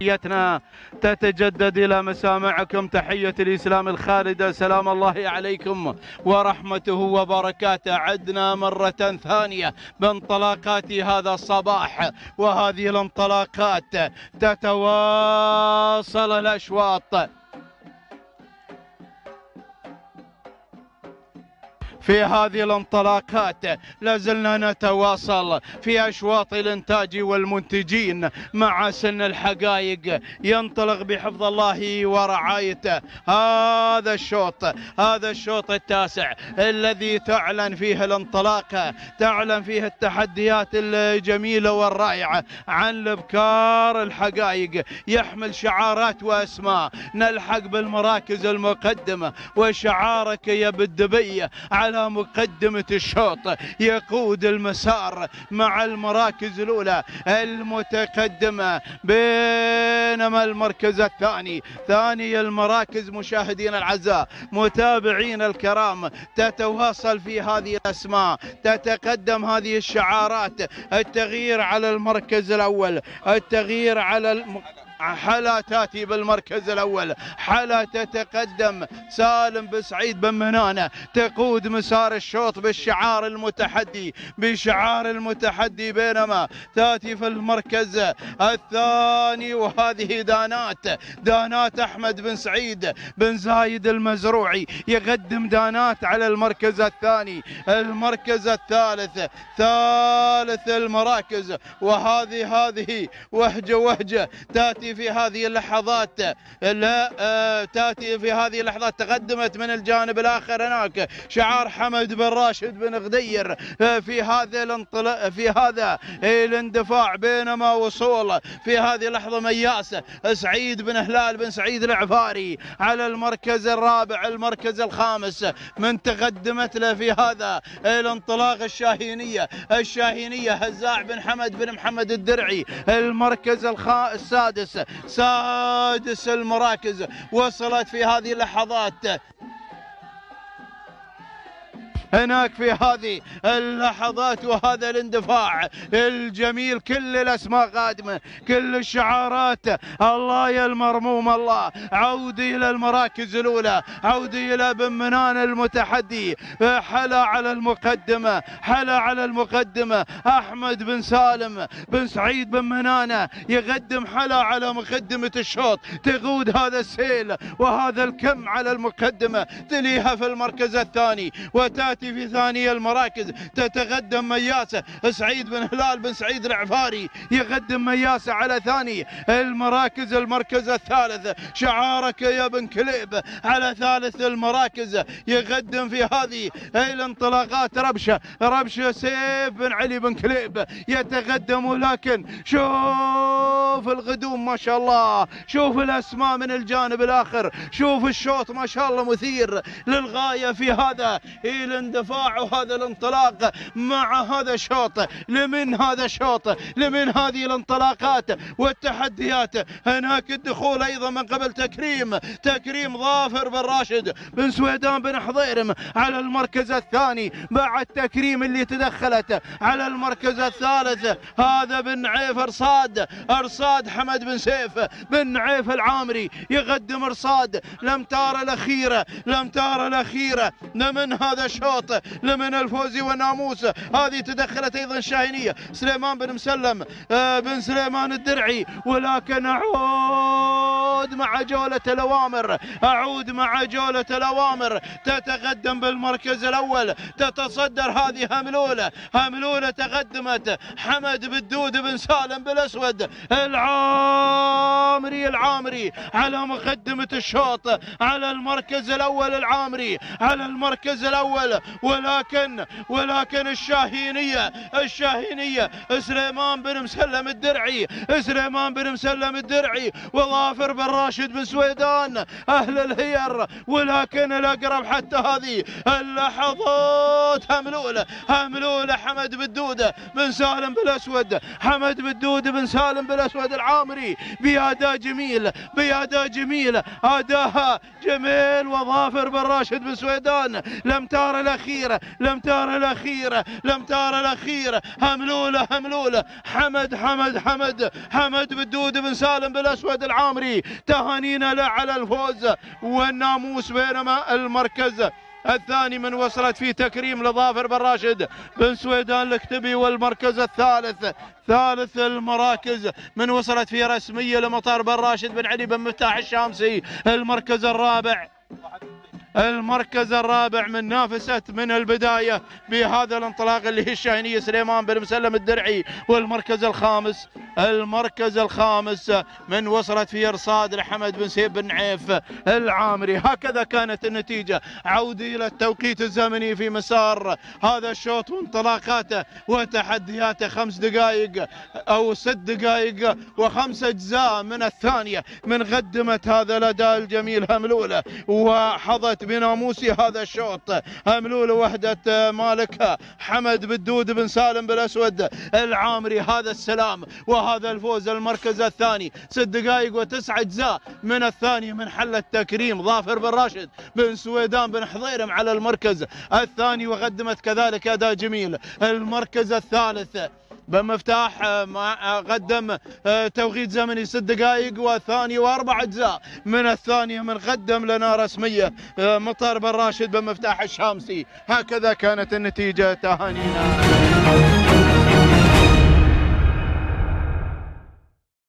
تحيتنا تتجدد إلى مسامعكم. تحية الإسلام الخالدة. سلام الله عليكم ورحمته وبركاته. عدنا مرة ثانية بانطلاقات هذا الصباح وهذه الانطلاقات تتواصل الأشواط. في هذه الانطلاقات لازلنا نتواصل في أشواط الإنتاج والمنتجين مع سن الحقائق. ينطلق بحفظ الله ورعايته. هذا الشوط هذا الشوط التاسع الذي تعلن فيه الانطلاقة تعلن فيه التحديات الجميلة والرائعة عن الابكار الحقائق. يحمل شعارات وأسماء. نلحق بالمراكز المقدمة. وشعارك يا بالدبية على مقدمة الشوط. يقود المسار مع المراكز الأولى المتقدمة بينما المركز الثاني. ثاني المراكز مشاهدين الأعزاء متابعين الكرام تتواصل في هذه الأسماء تتقدم هذه الشعارات. التغيير على المركز الأول التغيير على الم... حلا تاتي بالمركز الأول. حلا تتقدم. سالم بن سعيد بن منانه تقود مسار الشوط بالشعار المتحدي. بشعار المتحدي بينما تاتي في المركز الثاني. وهذه دانات. دانات أحمد بن سعيد بن زايد المزروعي. يقدم دانات على المركز الثاني. المركز الثالث. ثالث المراكز. وهذه هذه. وهجة وهجة. تاتي في هذه اللحظات. لا آه، تأتي في هذه اللحظات. تقدمت من الجانب الآخر هناك شعار حمد بن راشد بن غدير آه، في هذا الانطلاق في هذا الاندفاع بينما وصول في هذه اللحظة مياسه سعيد بن هلال بن سعيد العفاري على المركز الرابع المركز الخامس. من تقدمت له في هذا الانطلاق الشاهينية الشاهينية هزاع بن حمد بن محمد الدرعي المركز. السادس. سادس المراكز وصلت في هذه اللحظات. هناك في هذه اللحظات وهذا الاندفاع. الجميل كل الأسماء قادمة كل الشعارات. الله يا المرموم الله. عودي إلى المراكز الأولى عودي إلى بن منان المتحدي. حلا على المقدمة حلا على المقدمة. أحمد بن سالم بن سعيد بن منانة يقدم حلا على مقدمة الشوط. تقود هذا السيل وهذا الكم على المقدمة. تليها في المركز الثاني. وتأتي تأتي في ثاني المراكز تتقدم مياسة سعيد بن هلال بن سعيد العفاري يقدم مياسة على ثاني المراكز المركز الثالث. شعارك يا بن كليب على ثالث المراكز. يقدم في هذه الانطلاقات ربشة ربشة سيف بن علي بن كليب يتقدم ولكن شوف الغدوم ما شاء الله شوف الأسماء من الجانب الآخر شوف الشوط ما شاء الله مثير للغاية في هذا الاندفاع وهذا الانطلاق مع هذا الشوط لمن هذا الشوط لمن هذه الانطلاقات والتحديات. هناك الدخول أيضا من قبل تكريم تكريم ظافر بن راشد بن سويدان بن حضيرم على المركز الثاني بعد تكريم اللي تدخلت على المركز الثالث. هذا بن عيف أرصاد أرصاد حمد بن سيف بن عيف العامري يقدم أرصاد. لم تار الاخيره لم تار الاخيره من هذا الشوط الشوط لمن الفوزي والناموس. هذه تدخلت أيضا الشاهينية. سليمان بن مسلم آه، بن سليمان الدرعي. ولكن أعود مع جولة الأوامر. أعود مع جولة الأوامر. تتقدم بالمركز الأول. تتصدر هذه هملوله هملوله تقدمت. حمد بالدود بن سالم بالاسود العامري العامري. على مقدمة الشوط. على المركز الأول العامري. على المركز الأول. ولكن ولكن الشاهينية الشاهينية سليمان بن مسلم الدرعي سليمان بن مسلم الدرعي وظافر بن راشد بن سويدان أهل الهير ولكن الأقرب حتى هذه اللحظات هملولة هملولة حمد بالدودة بن سالم بالأسود حمد بالدود بن سالم بالأسود العامري بأداء جميل بأداء جميل أداها جميل وظافر بن راشد بن سويدان لم تار الأخيرة لم تار الأخيرة لم تار الأخيرة. هملولة هملولة. حمد حمد حمد. حمد بالدود بن سالم بالأسود العامري. تهانينا له على الفوز والناموس بينما المركز الثاني من وصلت فيه تكريم لظافر بن راشد. بن سويدان الكتبي والمركز الثالث. ثالث المراكز من وصلت فيه رسمية لمطار بن راشد بن علي بن مفتاح الشامسي. المركز الرابع. المركز الرابع من نافست من البداية بهذا الانطلاق اللي هي الشاهينية سليمان بن مسلم الدرعي والمركز الخامس المركز الخامس من وصلت في ارصاد لحمد بن سيب بن عيف العامري. هكذا كانت النتيجة. عودي إلى التوقيت الزمني في مسار هذا الشوط وانطلاقاته وتحدياته خمس دقائق أو ست دقائق وخمس أجزاء من الثانية. من قدمت هذا الأداء الجميل هملولة وحظت بناموسي هذا الشوط. هملولة وحدة مالكها حمد بالدود بن سالم بالأسود. العامري هذا السلام وهذا الفوز المركز الثاني. ست دقائق وتسع أجزاء. من الثاني من حل التكريم ظافر بن راشد بن سويدان بن حضيرم على المركز الثاني وقدمت كذلك أداء جميل. المركز الثالث بمفتاح مع قدم توقيت زمني ست دقائق والثاني وأربع أجزاء. من الثانية من قدم لنا رسمية مطر بن راشد بمفتاح الشامسي. هكذا كانت النتيجة تهانينا.